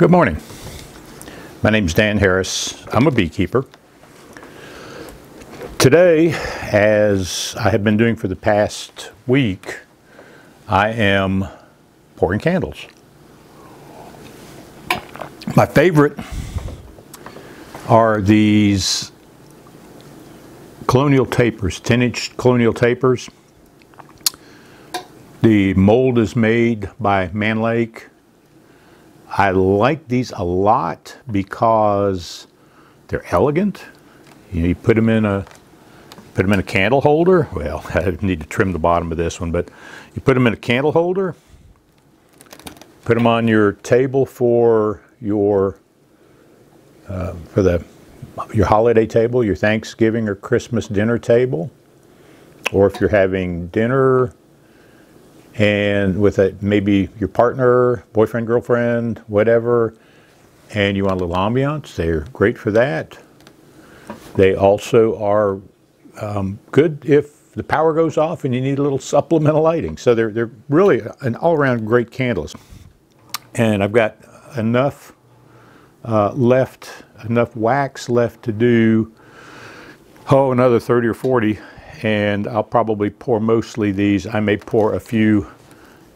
Good morning. My name is Dan Harris. I'm a beekeeper. Today, as I have been doing for the past week, I am pouring candles. My favorite are these colonial tapers, 10 inch colonial tapers. The mold is made by Mann Lake. I like these a lot because they're elegant. You, know, you put them in a put them in a candle holder. Well, I need to trim the bottom of this one, but you put them in a candle holder. Put them on your table for your uh, for the your holiday table, your Thanksgiving or Christmas dinner table, or if you're having dinner and with a, maybe your partner, boyfriend, girlfriend, whatever, and you want a little ambiance, they're great for that. They also are um, good if the power goes off and you need a little supplemental lighting. So they're, they're really an all-around great candles. And I've got enough uh, left, enough wax left to do, oh, another 30 or 40 and I'll probably pour mostly these. I may pour a few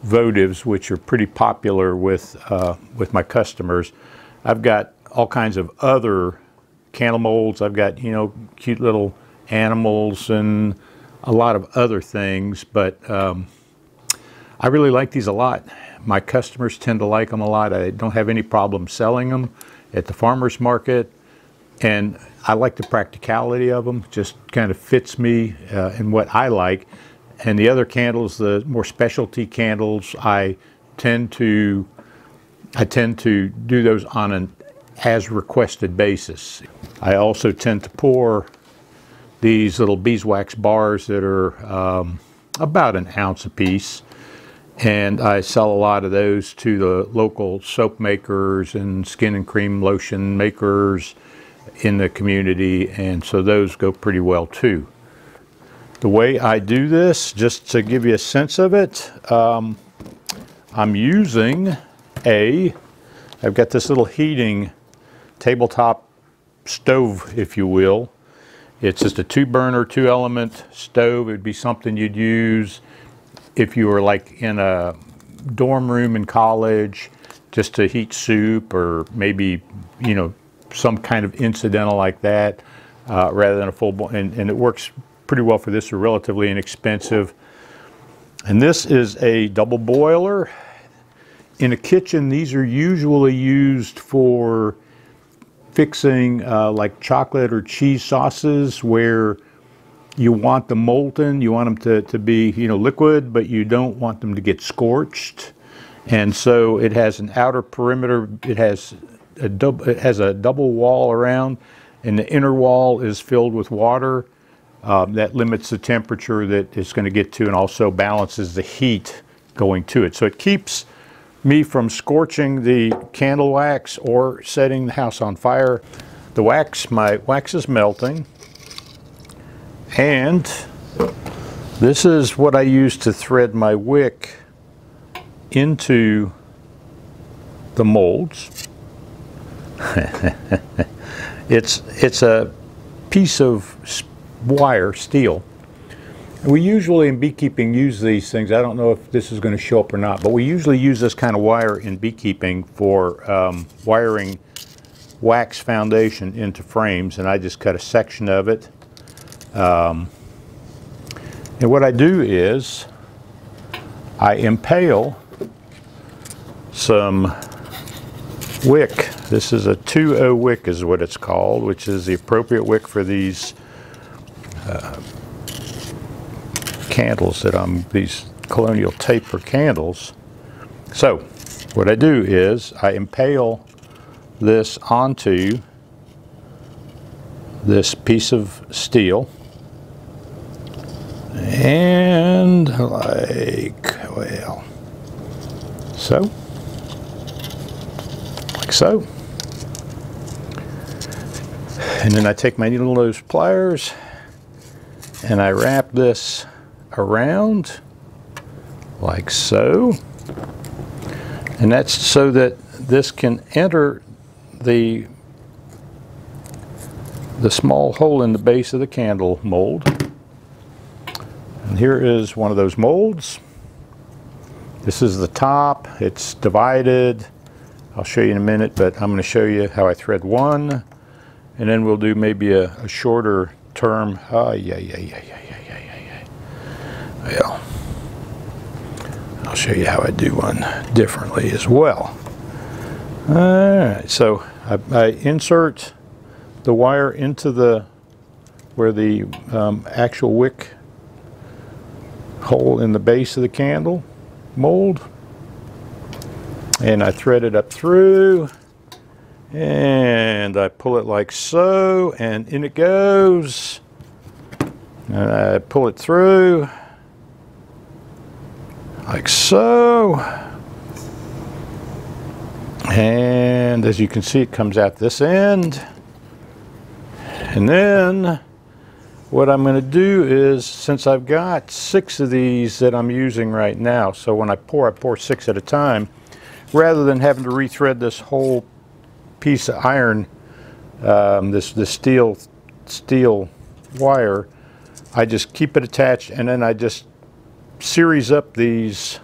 votives, which are pretty popular with, uh, with my customers. I've got all kinds of other candle molds. I've got, you know, cute little animals and a lot of other things, but um, I really like these a lot. My customers tend to like them a lot. I don't have any problem selling them at the farmer's market. And I like the practicality of them, just kind of fits me uh, in what I like. And the other candles, the more specialty candles, I tend to I tend to do those on an as requested basis. I also tend to pour these little beeswax bars that are um, about an ounce a piece and I sell a lot of those to the local soap makers and skin and cream lotion makers in the community and so those go pretty well too. The way I do this, just to give you a sense of it, um, I'm using a, I've got this little heating tabletop stove, if you will. It's just a two burner, two element stove. It would be something you'd use if you were like in a dorm room in college, just to heat soup or maybe, you know, some kind of incidental like that uh, rather than a full, and, and it works pretty well for this. They're relatively inexpensive. And this is a double boiler. In a kitchen, these are usually used for fixing uh, like chocolate or cheese sauces where you want them molten, you want them to, to be, you know, liquid, but you don't want them to get scorched. And so it has an outer perimeter, it has a dub, it has a double wall around, and the inner wall is filled with water. Um, that limits the temperature that it's going to get to and also balances the heat going to it. So it keeps me from scorching the candle wax or setting the house on fire. The wax, my wax is melting. And this is what I use to thread my wick into the molds. it's, it's a piece of wire, steel. We usually in beekeeping use these things. I don't know if this is going to show up or not, but we usually use this kind of wire in beekeeping for um, wiring wax foundation into frames, and I just cut a section of it. Um, and what I do is I impale some wick this is a 2.0 wick is what it's called, which is the appropriate wick for these uh, candles that I'm, these colonial taper candles. So what I do is I impale this onto this piece of steel and like, well, so, like so. And then I take my needle nose pliers and I wrap this around like so. And that's so that this can enter the the small hole in the base of the candle mold. And here is one of those molds. This is the top. It's divided. I'll show you in a minute, but I'm going to show you how I thread one. And then we'll do maybe a, a shorter term. Oh, yeah, yeah, yeah, yeah, yeah, yeah, yeah, yeah. Well, I'll show you how I do one differently as well. All right, so I, I insert the wire into the where the um, actual wick hole in the base of the candle mold and I thread it up through and I pull it like so and in it goes. And I pull it through like so. And as you can see it comes out this end. And then what I'm going to do is, since I've got six of these that I'm using right now, so when I pour, I pour six at a time, rather than having to rethread this whole piece of iron, um, this, this steel, steel wire, I just keep it attached and then I just series up these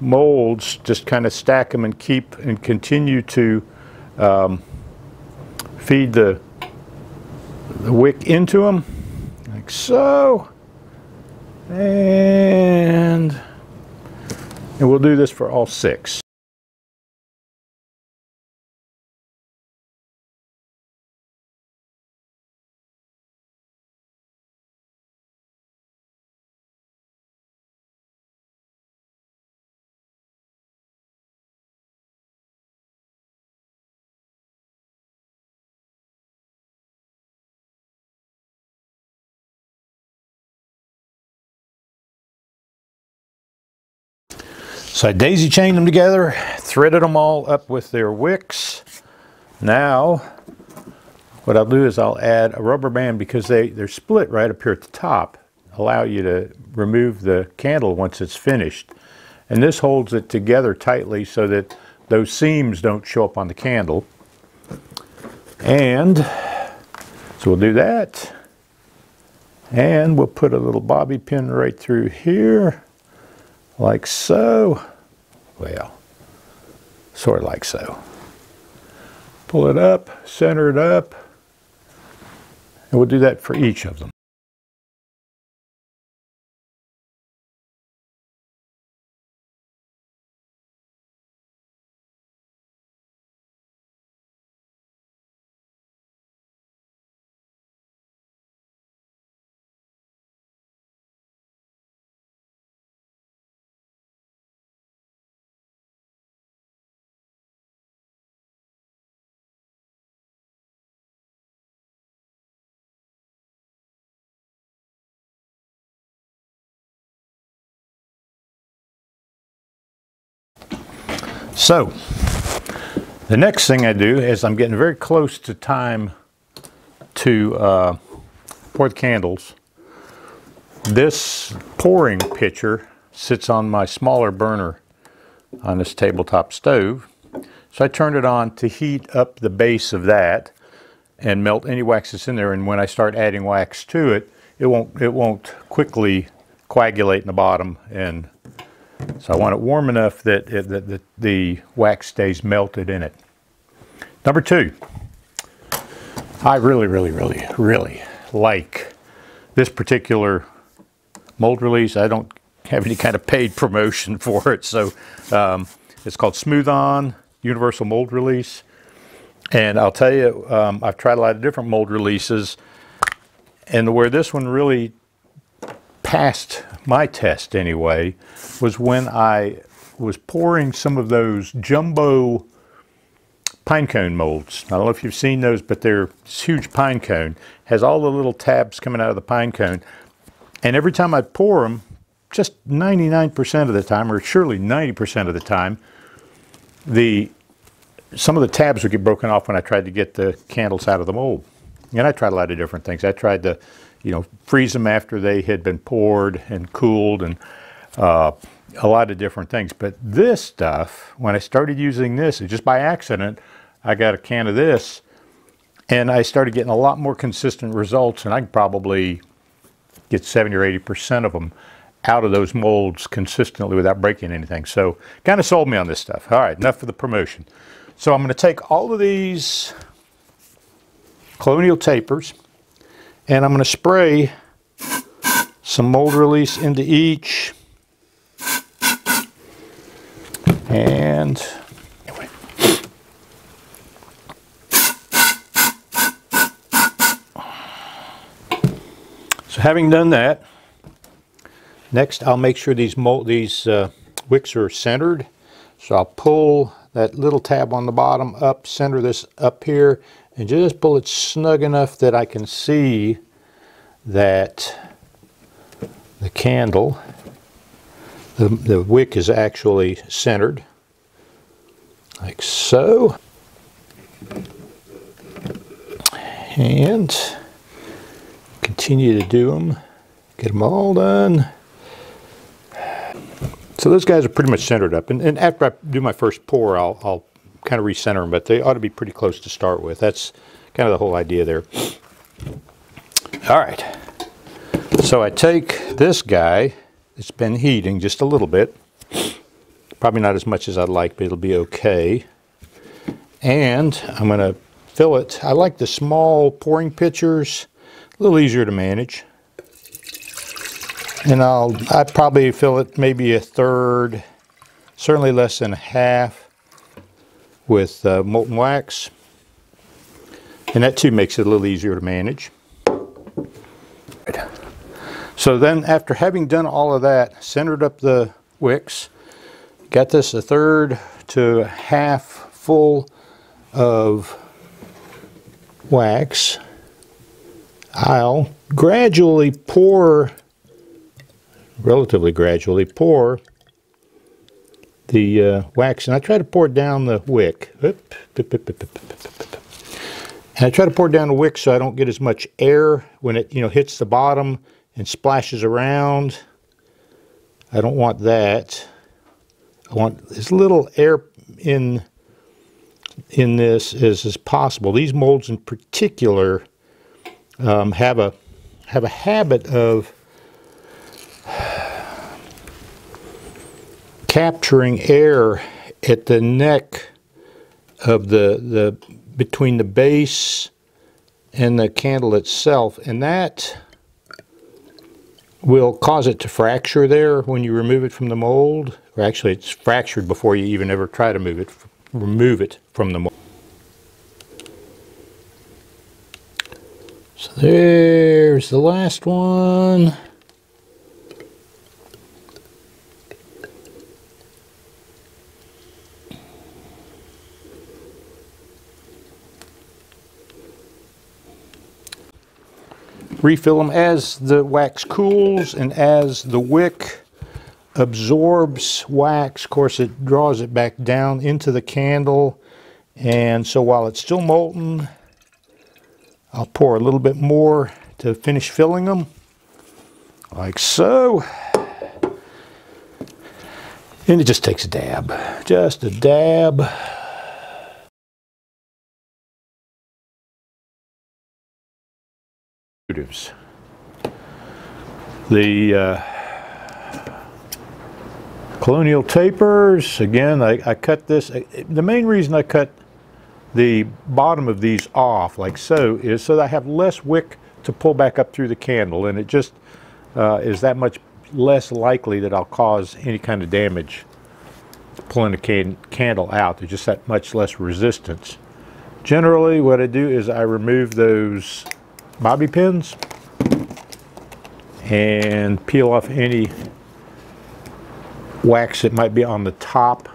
molds, just kind of stack them and keep and continue to um, feed the the wick into them like so. And and we'll do this for all six So I daisy chained them together, threaded them all up with their wicks. Now, what I'll do is I'll add a rubber band because they, they're split right up here at the top, allow you to remove the candle once it's finished. And this holds it together tightly so that those seams don't show up on the candle. And so we'll do that. And we'll put a little bobby pin right through here like so. Well, sort of like so. Pull it up, center it up, and we'll do that for each of them. So, the next thing I do is I'm getting very close to time to uh, pour the candles. This pouring pitcher sits on my smaller burner on this tabletop stove. So I turn it on to heat up the base of that and melt any wax that's in there. And when I start adding wax to it, it won't, it won't quickly coagulate in the bottom and so I want it warm enough that, it, that, that the wax stays melted in it. Number two, I really, really, really, really like this particular mold release. I don't have any kind of paid promotion for it. So um, it's called Smooth On Universal Mold Release. And I'll tell you, um, I've tried a lot of different mold releases. And where this one really passed my test anyway, was when I was pouring some of those jumbo pine cone molds. I don't know if you've seen those, but they're huge pine cone. Has all the little tabs coming out of the pine cone. And every time I pour them, just 99% of the time, or surely 90% of the time, the some of the tabs would get broken off when I tried to get the candles out of the mold. And I tried a lot of different things. I tried to you know, freeze them after they had been poured and cooled and uh, a lot of different things. But this stuff, when I started using this, just by accident, I got a can of this and I started getting a lot more consistent results and I can probably get 70 or 80% of them out of those molds consistently without breaking anything. So kind of sold me on this stuff. All right, enough for the promotion. So I'm going to take all of these colonial tapers and I'm going to spray some mold release into each. And so having done that next I'll make sure these mold these uh, wicks are centered. So I'll pull that little tab on the bottom up center this up here and just pull it snug enough that I can see that the candle, the, the wick is actually centered, like so. And continue to do them, get them all done. So those guys are pretty much centered up. And, and after I do my first pour, I'll, I'll kind of recenter them, but they ought to be pretty close to start with. That's kind of the whole idea there. All right. So I take this guy, it's been heating just a little bit. Probably not as much as I'd like, but it'll be okay. And I'm going to fill it. I like the small pouring pitchers, a little easier to manage. And I'll I probably fill it maybe a third, certainly less than a half with uh, molten wax. And that too makes it a little easier to manage. So then after having done all of that, centered up the wicks, got this a third to half full of wax, I'll gradually pour, relatively gradually pour the uh, wax, and I try to pour it down the wick. And I try to pour down the wick so I don't get as much air when it you know hits the bottom and splashes around. I don't want that. I want as little air in in this as is possible. These molds in particular um, have a have a habit of capturing air at the neck of the, the between the base and the candle itself and that will cause it to fracture there when you remove it from the mold. Or actually it's fractured before you even ever try to move it remove it from the mold. So there's the last one refill them as the wax cools and as the wick absorbs wax. Of course, it draws it back down into the candle. And so while it's still molten, I'll pour a little bit more to finish filling them, like so. And it just takes a dab, just a dab. The uh, colonial tapers, again, I, I cut this. The main reason I cut the bottom of these off like so is so that I have less wick to pull back up through the candle and it just uh, is that much less likely that I'll cause any kind of damage pulling the can candle out. There's just that much less resistance. Generally what I do is I remove those bobby pins and peel off any wax that might be on the top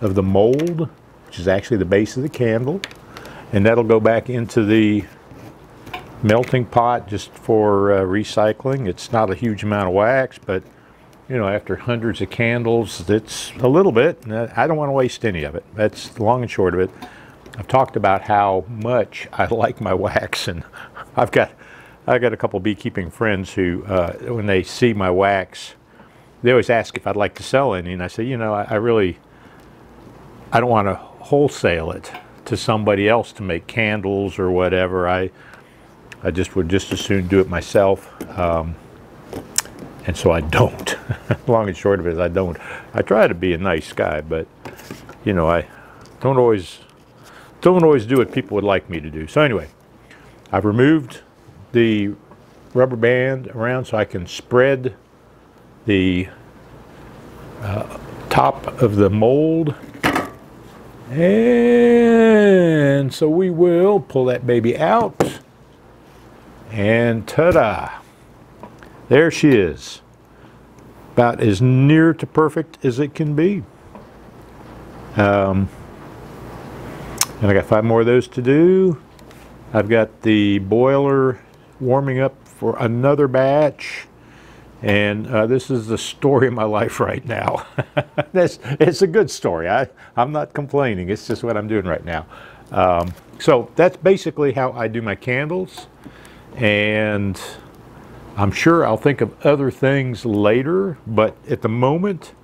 of the mold, which is actually the base of the candle. And that'll go back into the melting pot just for uh, recycling. It's not a huge amount of wax, but you know, after hundreds of candles, it's a little bit. I don't want to waste any of it. That's the long and short of it. I've talked about how much I like my wax, and I've got I've got a couple beekeeping friends who, uh, when they see my wax, they always ask if I'd like to sell any, and I say, you know, I, I really, I don't want to wholesale it to somebody else to make candles or whatever. I, I just would just as soon do it myself. Um, and so I don't. Long and short of it I don't. I try to be a nice guy, but you know, I don't always don't always do what people would like me to do. So anyway, I've removed the rubber band around so I can spread the uh, top of the mold. And so we will pull that baby out. And ta-da! There she is. About as near to perfect as it can be. Um, and I got five more of those to do. I've got the boiler warming up for another batch. And uh, this is the story of my life right now. it's, it's a good story. I, I'm not complaining. It's just what I'm doing right now. Um, so that's basically how I do my candles. And I'm sure I'll think of other things later, but at the moment,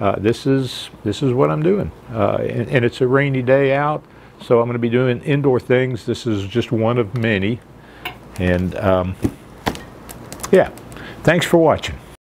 uh, this is this is what I'm doing. Uh, and, and, it's a rainy day out, so I'm going to be doing indoor things. This is just one of many. And um, yeah, thanks for watching.